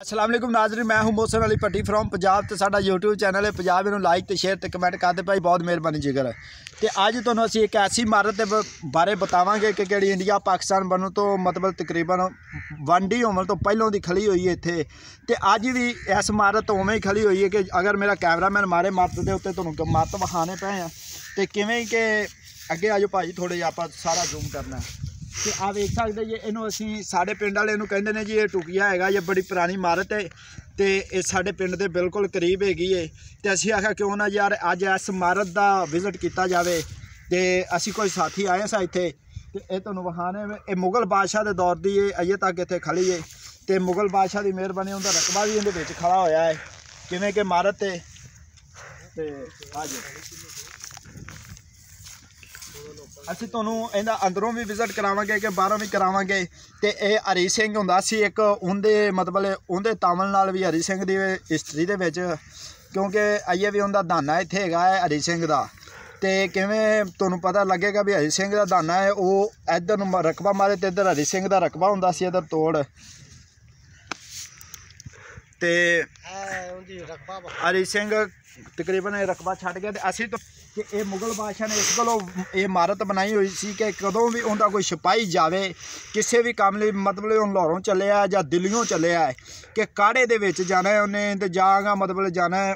ਅਸਲਾਮ ਅਲੈਕੁਮ ਨਾਜ਼ਰੀਨ, ਮੈਂ ਹੂੰ ਮੋਸਨ ਅਲੀ ਪੱਟੀ ਫਰੋਮ ਪੰਜਾਬ ਤੇ ਸਾਡਾ YouTube ਚੈਨਲ ਹੈ। ਪੰਜਾਬ ਇਹਨੂੰ ਲਾਈਕ ਤੇ ਸ਼ੇਅਰ ਤੇ ਕਮੈਂਟ ਕਰਦੇ ਭਾਈ, ਬਹੁਤ ਮਿਹਰਬਾਨੀ ਜਿਗਰ ਤੇ ਅੱਜ ਤੁਹਾਨੂੰ ਅਸੀਂ ਇੱਕ ਐਸੀ ਇਮਾਰਤ ਦੇ ਬਾਰੇ ਬਤਾਵਾਂਗੇ ਕਿ ਕਿਹੜੀ ਇੰਡੀਆ ਪਾਕਿਸਤਾਨ ਬਣਨ ਤੋਂ ਮਤਲਬ ਤਕਰੀਬਨ ਵਨਡੀ ਹੋਣ ਤੋਂ ਪਹਿਲਾਂ ਦੀ ਖਲੀ ਹੋਈ ਹੈ ਇੱਥੇ। ਤੇ ਅੱਜ ਵੀ ਇਸ ਇਮਾਰਤ ਉਵੇਂ ਹੀ ਖੜੀ ਹੋਈ ਹੈ ਕਿ ਅਗਰ ਮੇਰਾ ਕੈਮਰਾਮੈਨ ਮਾਰੇ ਇਮਾਰਤ ਦੇ ਉੱਤੇ ਤੁਹਾਨੂੰ ਇਮਾਰਤ ਵਿਖਾਣੇ ਪਏ ਆ, ਤੇ ਕਿਵੇਂ ਕਿ ਅੱਗੇ ਆਜੋ ਭਾਜੀ ਥੋੜੇ ਜਿਹਾ ਆਪਾਂ ਸਾਰਾ ਜ਼ੂਮ ਕਰਨਾ ਤੇ ਆ ਵੇਖ ਸਕਦੇ ਜੇ ਇਹਨੂੰ ਅਸੀਂ ਸਾਡੇ ਪਿੰਡ ਵਾਲੇ ਨੂੰ ਕਹਿੰਦੇ ਨੇ ਜੀ ਇਹ ਟੁਕੀਆ ਹੈਗਾ, ਇਹ ਬੜੀ ਪੁਰਾਣੀ ਇਮਾਰਤ ਹੈ ਤੇ ਇਹ ਸਾਡੇ ਪਿੰਡ ਦੇ ਬਿਲਕੁਲ ਕਰੀਬ ਹੈਗੀ ਏ। ਤੇ ਅਸੀਂ ਆਖਿਆ ਕਿਉਂ ਨਾ ਯਾਰ ਅੱਜ ਇਸ ਇਮਾਰਤ ਦਾ ਵਿਜ਼ਿਟ ਕੀਤਾ ਜਾਵੇ। ਤੇ ਅਸੀਂ ਕੋਈ ਸਾਥੀ ਆਏ ਸਾਂ ਇੱਥੇ ਤੇ ਇਹ ਤੁਹਾਨੂੰ ਵਹਾਣੇ ਇਹ ਮੁਗਲ ਬਾਦਸ਼ਾਹ ਦੇ ਦੌਰ ਦੀ ਇਹ ਅਜੇ ਤੱਕ ਇੱਥੇ ਖੜੀ ਏ। ਤੇ ਮੁਗਲ ਬਾਦਸ਼ਾਹ ਦੀ ਮਿਹਰਬਾਨੀ ਉਹਦਾ ਰਕਬਾ ਵੀ ਇਹਦੇ ਵਿੱਚ ਖੜਾ ਹੋਇਆ ਹੈ ਕਿਵੇਂ ਕਿ ਇਮਾਰਤ ਤੇ ਤੇ ਆਜੋ ਅਸੀਂ ਤੁਹਾਨੂੰ ਇਹਦਾ ਅੰਦਰੋਂ ਵੀ ਵਿਜ਼ਿਟ ਕਰਾਵਾਂਗੇ ਕਿ ਬਾਹਰੋਂ ਵੀ ਕਰਾਵਾਂਗੇ। ਤੇ ਇਹ ਹਰੀ ਸਿੰਘ ਹੁੰਦਾ ਸੀ ਇੱਕ ਉਹਦੇ ਮਤਲਬ ਉਹਦੇ ਤਾਮਲ ਨਾਲ ਵੀ ਹਰੀ ਸਿੰਘ ਦੀ ਹਿਸਟਰੀ ਦੇ ਵਿੱਚ ਕਿਉਂਕਿ ਆਈਏ ਵੀ ਉਹਦਾ ਦਾਨਾ ਇੱਥੇ ਹੈਗਾ ਹੈ ਹਰੀ ਸਿੰਘ ਦਾ। ਤੇ ਕਿਵੇਂ ਤੁਹਾਨੂੰ ਪਤਾ ਲੱਗੇਗਾ ਵੀ ਹਰੀ ਸਿੰਘ ਦਾ ਦਾਨਾ ਹੈ ਉਹ ਇੱਧਰ ਨੂੰ ਰਕਬਾ ਮਾਰੇ ਤੇ ਇੱਧਰ ਹਰੀ ਸਿੰਘ ਦਾ ਰਕਬਾ ਹੁੰਦਾ ਸੀ ਇੱਧਰ ਤੋੜ। ਤੇ ਹਰੀ ਸਿੰਘ ਤਕਰੀਬਨ ਇਹ ਰਕਬਾ ਛੱਡ ਗਿਆ ਤੇ ਅਸੀਂ ਤਾਂ ਕਿ ਇਹ ਮੁਗਲ ਬਾਦਸ਼ਾਹ ਨੇ ਇਸ ਕੋਲੋਂ ਇਹ ਇਮਾਰਤ ਬਣਾਈ ਹੋਈ ਸੀ ਕਿ ਕਦੋਂ ਵੀ ਉਹਦਾ ਕੋਈ ਸਿਪਾਹੀ ਜਾਵੇ, ਕਿਸੇ ਵੀ ਕੰਮ ਲਈ ਮਤਲਬ ਉਹ ਲਾਹੌਰੋਂ ਚੱਲਿਆ ਜਾਂ ਦਿੱਲੀੋਂ ਚੱਲਿਆ, ਕਿ ਕਾੜੇ ਦੇ ਵਿੱਚ ਜਾਣਾ ਉਹਨੇ ਤੇ ਜਾਗਾ ਮਤਲਬ ਜਾਣਾ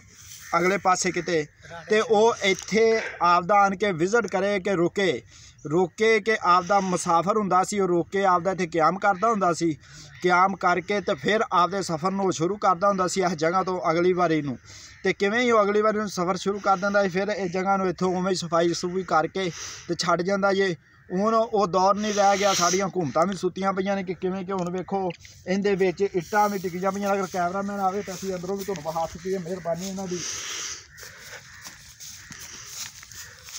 ਅਗਲੇ ਪਾਸੇ ਕਿਤੇ ਤੇ ਉਹ ਇੱਥੇ ਆਪਦਾ ਆਣ ਕੇ ਵਿਜ਼ਿਟ ਕਰੇ ਕਿ ਰੁਕੇ, ਰੋਕੇ ਕਿ ਆਪਦਾ ਮੁਸਾਫਰ ਹੁੰਦਾ ਸੀ, ਉਹ ਰੋਕੇ ਆਪਦਾ ਇੱਥੇ ਕਿਆਮ ਕਰਦਾ ਹੁੰਦਾ ਸੀ। ਕਿਆਮ ਕਰਕੇ ਤੇ ਫਿਰ ਆਪਦੇ ਸਫ਼ਰ ਨੂੰ ਉਹ ਸ਼ੁਰੂ ਕਰਦਾ ਹੁੰਦਾ ਸੀ ਇਸ ਜਗ੍ਹਾ ਤੋਂ ਅਗਲੀ ਵਾਰੀ ਨੂੰ। ਤੇ ਕਿਵੇਂ ਹੀ ਉਹ ਅਗਲੀ ਵਾਰੀ ਨੂੰ ਸਫ਼ਰ ਸ਼ੁਰੂ ਕਰ ਦਿੰਦਾ ਸੀ, ਫਿਰ ਇਸ ਜਗ੍ਹਾ ਨੂੰ ਇੱਥੋਂ ਉਵੇਂ ਹੀ ਸਫ਼ਾਈ ਸਫੂਈ ਕਰਕੇ ਤੇ ਛੱਡ ਜਾਂਦਾ ਜੇ। ਹੁਣ ਉਹ ਦੌਰ ਨਹੀਂ ਰਹਿ ਗਿਆ, ਸਾਡੀਆਂ ਹਕੂਮਤਾਂ ਵੀ ਸੁੱਤੀਆਂ ਪਈਆਂ ਨੇ ਕਿ ਕਿਵੇਂ ਕਿ ਹੁਣ ਵੇਖੋ, ਇਹਦੇ ਵਿੱਚ ਇੱਟਾਂ ਵੀ ਟਿਕੀਆਂ ਪਈਆਂ ਅਗਰ ਕੈਮਰਾਮੈਨ ਆਵੇ ਤਾਂ ਅਸੀਂ ਅੰਦਰੋਂ ਵੀ ਤੁਹਾਨੂੰ ਵਿਖਾ ਸਕੀਏ, ਮਿਹਰਬਾਨੀ ਇਹਨਾਂ ਦੀ।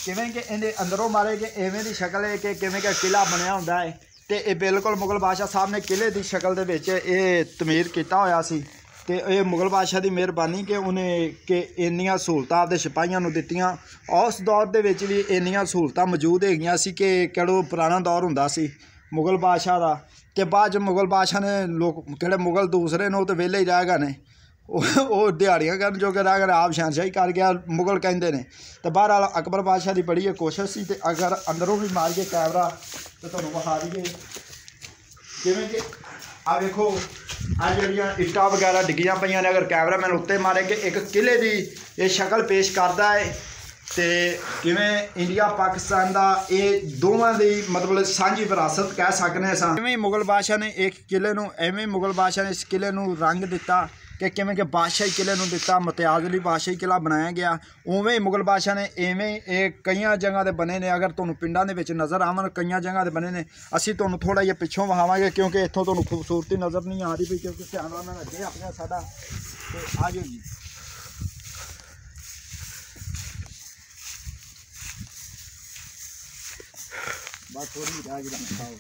ਕਿਵੇਂ ਕਿ ਇਹਦੇ ਅੰਦਰੋਂ ਮਾਰੇ ਕਿ ਐਵੇਂ ਦੀ ਸ਼ਕਲ ਹੈ ਕਿ ਕਿਵੇਂ ਕਿ ਕਿਲਾ ਬਣਿਆ ਹੁੰਦਾ ਹੈ ਤੇ ਇਹ ਬਿਲਕੁਲ ਮੁਗਲ ਬਾਦਸ਼ਾਹ ਸਾਹਿਬ ਨੇ ਕਿਲੇ ਦੀ ਸ਼ਕਲ ਦੇ ਵਿੱਚ ਇਹ ਤਮੀਰ ਕੀਤਾ ਹੋਇਆ ਸੀ। ਤੇ ਇਹ ਮੁਗਲ ਬਾਦਸ਼ਾਹ ਦੀ ਮਿਹਰਬਾਨੀ ਕਿ ਉਹਨੇ ਕਿ ਇੰਨੀਆਂ ਸਹੂਲਤਾਂ ਆਪਦੇ ਸਿਪਾਹੀਆਂ ਨੂੰ ਦਿੱਤੀਆਂ। ਉਸ ਦੌਰ ਦੇ ਵਿੱਚ ਵੀ ਇੰਨੀਆਂ ਸਹੂਲਤਾਂ ਮੌਜੂਦ ਹੈਗੀਆਂ ਸੀ ਕਿ ਕਿਹੜੋ ਪੁਰਾਣਾ ਦੌਰ ਹੁੰਦਾ ਸੀ ਮੁਗਲ ਬਾਦਸ਼ਾਹ ਦਾ। ਤੇ ਬਾਅਦ 'ਚ ਮੁਗਲ ਬਾਦਸ਼ਾਹ ਨੇ ਲੋਕ ਕਿਹੜੇ ਮੁਗਲ ਦੂਸਰੇ ਨੇ ਉਹ ਤੇ ਵਿਹਲੇ ਹੀ ਰਹਿ ਗਏ ਨੇ। ਉਹ ਉਹ ਦਿਹਾੜੀਆਂ ਕਰਨ ਜੋਗੇ ਰਹਿ ਗਏ ਆਪ ਸ਼ਹਿਨਸ਼ਾਹੀ ਕਰ ਗਿਆ, ਮੁਗਲ ਕਹਿੰਦੇ ਨੇ। ਤੇ ਬਹਰਹਾਲ ਅਕਬਰ ਬਾਦਸ਼ਾਹ ਦੀ ਬੜੀ ਇਹ ਕੋਸ਼ਿਸ਼ ਸੀ ਤੇ ਅਗਰ ਅੰਦਰੋਂ ਵੀ ਮਾਰੀਏ ਕੈਮਰਾ ਤੇ ਤੁਹਾਨੂੰ ਵਿਖਾ ਦਈਏ। ਜਿਵੇਂ ਕਿ ਆ ਵੇਖੋ ਆ ਜਿਹੜੀਆਂ ਇੱਟਾਂ ਵਗੈਰਾ ਡਿੱਗੀਆਂ ਪਈਆਂ ਨੇ, ਅਗਰ ਕੈਮਰਾਮੈਨ ਉੱਤੇ ਮਾਰੇ ਕਿ ਇੱਕ ਕਿਲੇ ਦੀ ਇਹ ਸ਼ਕਲ ਪੇਸ਼ ਕਰਦਾ ਹੈ ਤੇ ਕਿਵੇਂ ਇੰਡੀਆ, ਪਾਕਿਸਤਾਨ ਦਾ ਇਹ ਦੋਵਾਂ ਦੀ ਮਤਲਬ ਸਾਂਝੀ ਵਿਰਾਸਤ ਕਹਿ ਸਕਦੇ ਹਾਂ ਸਾਂ ਮੁਗਲ ਬਾਦਸ਼ਾਹ ਨੇ ਇੱਕ ਕਿਲੇ ਨੂੰ, ਐਵੇਂ ਮੁਗਲ ਬਾਦਸ਼ਾਹ ਨੇ ਇਸ ਕਿਲੇ ਨੂੰ ਰੰਗ ਦਿੱਤਾ। ਕਿ ਕਿਵੇਂ ਕਿ ਬਾਦਸ਼ਾਹੀ ਕਿਲੇ ਨੂੰ ਦਿੱਤਾ ਮੁਤਿਆਜ਼ ਲਈ ਬਾਦਸ਼ਾਹੀ ਕਿਲਾ ਬਣਾਇਆ ਗਿਆ। ਉਵੇਂ ਹੀ ਮੁਗਲ ਬਾਦਸ਼ਾਹ ਨੇ ਐਵੇਂ ਇਹ ਕਈਆਂ ਜਗ੍ਹਾ ਤੇ ਬਣੇ ਨੇ। ਅਗਰ ਤੁਹਾਨੂੰ ਪਿੰਡਾਂ ਦੇ ਵਿੱਚ ਨਜ਼ਰ ਆਵਣ, ਕਈਆਂ ਜਗ੍ਹਾ ਤੇ ਬਣੇ ਨੇ, ਅਸੀਂ ਤੁਹਾਨੂੰ ਥੋੜਾ ਜਿਹਾ ਪਿੱਛੋਂ ਵਹਾਵਾਂਗੇ ਕਿਉਂਕਿ ਇੱਥੋਂ ਤੁਹਾਨੂੰ ਖੂਬਸੂਰਤੀ ਨਜ਼ਰ ਨਹੀਂ ਆ ਰਹੀ ਵੀ ਕਿਉਂਕਿ ਕੈਮਰਾਮੈਨ ਅੱਗੇ ਆਪਣੇ ਸਾਡਾ ਤੇ ਆ ਜਾਓ ਜੀ। ਬਸ ਥੋੜੀ ਜਿਹੀ ਰਾਜ ਦਾ ਖਾਓ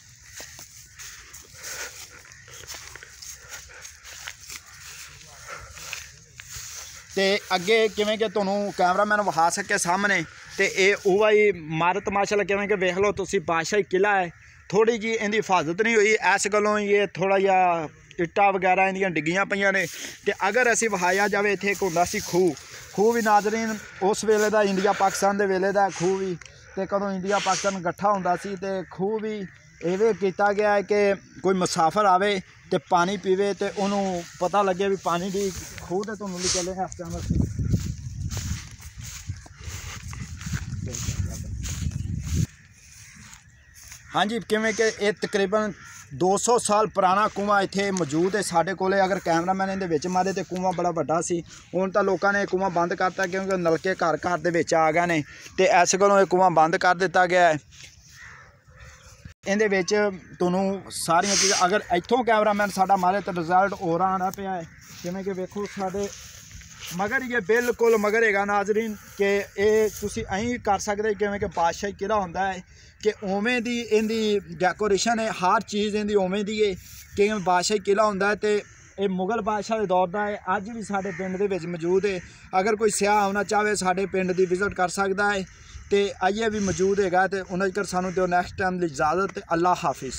ਤੇ ਅੱਗੇ ਕਿਵੇਂ ਕਿ ਤੁਹਾਨੂੰ ਕੈਮਰਾਮੈਨ ਵਿਖਾ ਸਕੇ ਸਾਹਮਣੇ ਤੇ ਇਹ ਉਹ ਵਾਈ ਮਾਰਤ ਮਾਸ਼ਾਅੱਲਾ ਕਿਵੇਂ ਕਿ ਵੇਖ ਲਓ, ਤੁਸੀਂ ਬਾਦਸ਼ਾਹੀ ਕਿਲਾ ਹੈ। ਥੋੜੀ ਜੀ ਇਹਦੀ ਹਿਫਾਜ਼ਤ ਨਹੀਂ ਹੋਈ, ਇਸ ਗੱਲੋਂ ਇਹ ਥੋੜਾ ਜਿਹਾ ਇੱਟਾਂ ਵਗੈਰਾ ਇਹਦੀਆਂ ਡਿੱਗੀਆਂ ਪਈਆਂ ਨੇ ਤੇ ਅਗਰ ਅਸੀਂ ਵਹਾਇਆ ਜਾਵੇ ਇੱਥੇ ਇੱਕ ਹੁੰਦਾ ਸੀ ਖੂਹ ਖੂਹ ਵੀ ਨਾਜ਼ਰੀਨ ਉਸ ਵੇਲੇ ਦਾ ਇੰਡੀਆ ਪਾਕਿਸਤਾਨ ਦੇ ਵੇਲੇ ਦਾ ਖੂਹ ਵੀ ਤੇ ਕਦੋਂ ਇੰਡੀਆ ਪਾਕਿਸਤਾਨ ਇਕੱਠਾ ਹੁੰਦਾ ਸੀ ਤੇ ਖੂਹ ਵੀ ਇਹਵੇਂ ਕੀਤਾ ਗਿਆ ਹੈ ਕਿ ਕੋਈ ਮੁਸਾਫਰ ਆਵੇ ਤੇ ਪਾਣੀ ਪੀਵੇ ਤੇ ਉਹਨੂੰ ਪਤਾ ਲੱਗੇ ਵੀ ਪਾਣੀ ਦੀ ਖੂਹ ਤੇ ਤੁਹਾਨੂੰ ਲਈ ਚੱਲੇ ਹਾਂ ਇਸ ਟਾਈਮ ਹਾਂਜੀ, ਕਿਵੇਂ ਕਿ ਇਹ ਤਕਰੀਬਨ 200 ਸਾਲ ਪੁਰਾਣਾ ਕੂਆ ਇੱਥੇ ਮੌਜੂਦ ਹੈ ਸਾਡੇ ਕੋਲੇ। ਅਗਰ ਕੈਮਰਾਮੈਨ ਇਹਦੇ ਵਿੱਚ ਮਾਰੇ ਤੇ ਕੂਆ ਬੜਾ ਵੱਡਾ ਸੀ। ਹੁਣ ਤਾਂ ਲੋਕਾਂ ਨੇ ਇਹ ਕੂਆ ਬੰਦ ਕਰਤਾ ਕਿਉਂਕਿ ਨਲਕੇ ਘਰ ਘਰ ਦੇ ਵਿੱਚ ਆ ਗਏ ਨੇ ਤੇ ਇਸ ਕੋਲੋਂ ਇਹ ਕੂਆ ਬੰਦ ਕਰ ਦਿੱਤਾ ਗਿਆ ਹੈ। ਇਹਦੇ ਵਿੱਚ ਤੁਹਾਨੂੰ ਸਾਰੀਆਂ ਚੀਜ਼ਾਂ ਅਗਰ ਇੱਥੋਂ ਕੈਮਰਾਮੈਨ ਸਾਡਾ ਮਾਰੇ ਤਾਂ ਰਿਜ਼ਲਟ ਹੋਰ ਆਣਾ ਪਿਆ ਹੈ। ਜਿਵੇਂ ਕਿ ਵੇਖੋ ਸਾਡੇ ਮਗਰ ਇਹ ਬਿਲਕੁਲ ਮਗਰ ਹੈਗਾ ਨਾਜ਼ਰੀਨ ਕਿ ਇਹ ਤੁਸੀਂ ਐਂ ਕਰ ਸਕਦੇ ਕਿਵੇਂ ਕਿ ਬਾਦਸ਼ਾਹੀ ਕਿਲਾ ਹੁੰਦਾ ਹੈ ਕਿ ਉਵੇਂ ਦੀ ਇਹਦੀ ਡੈਕੋਰੇਸ਼ਨ ਹੈ, ਹਰ ਚੀਜ਼ ਇਹਦੀ ਉਵੇਂ ਦੀ ਹੈ। ਕਿਵੇਂ ਬਾਦਸ਼ਾਹੀ ਕਿਲਾ ਹੁੰਦਾ ਹੈ ਤੇ ਇਹ ਮੁਗਲ ਬਾਦਸ਼ਾਹ ਦੇ ਦੌਰ ਦਾ ਹੈ, ਅੱਜ ਵੀ ਸਾਡੇ ਪਿੰਡ ਦੇ ਵਿੱਚ ਮੌਜੂਦ ਹੈ। ਅਗਰ ਕੋਈ ਸਿਆਹ ਆਉਣਾ ਚਾਹਵੇ, ਸਾਡੇ ਪਿੰਡ ਦੀ ਵਿਜ਼ਿਟ ਕਰ ਸਕਦਾ ਹੈ। ਤੇ ਆਈਏ ਵੀ ਮੌਜੂਦ ਹੈਗਾ ਤੇ ਉਹਨਾਂ ਜੇਕਰ ਸਾਨੂੰ ਦਿਓ ਨੈਕਸਟ ਟਾਈਮ ਲਈ ਇਜਾਜ਼ਤ ਤੇ ਅੱਲਾ ਹਾਫਿਜ਼।